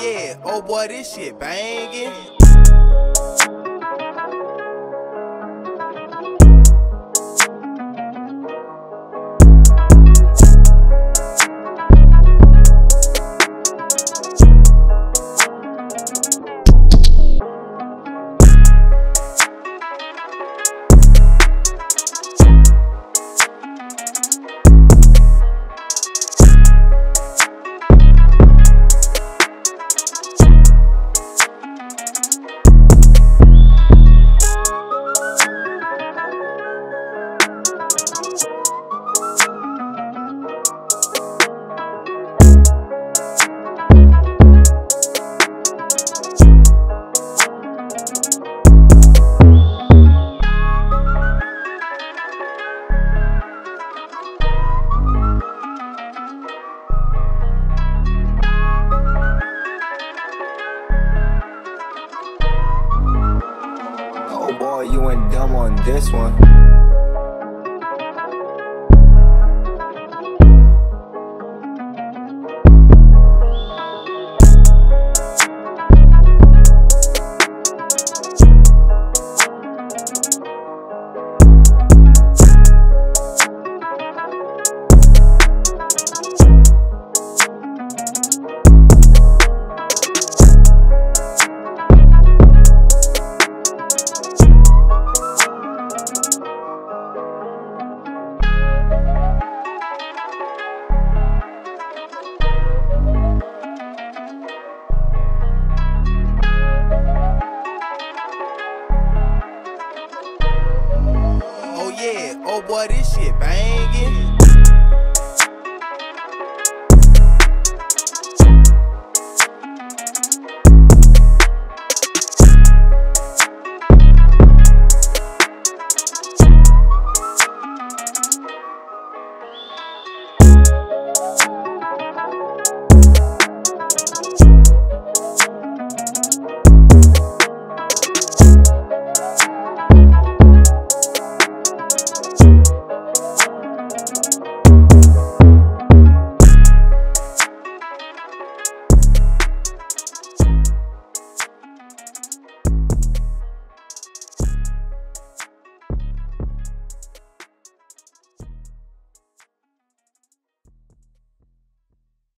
yeah, oh boy, this shit banging. You went dumb on this one. boy, this shit banging.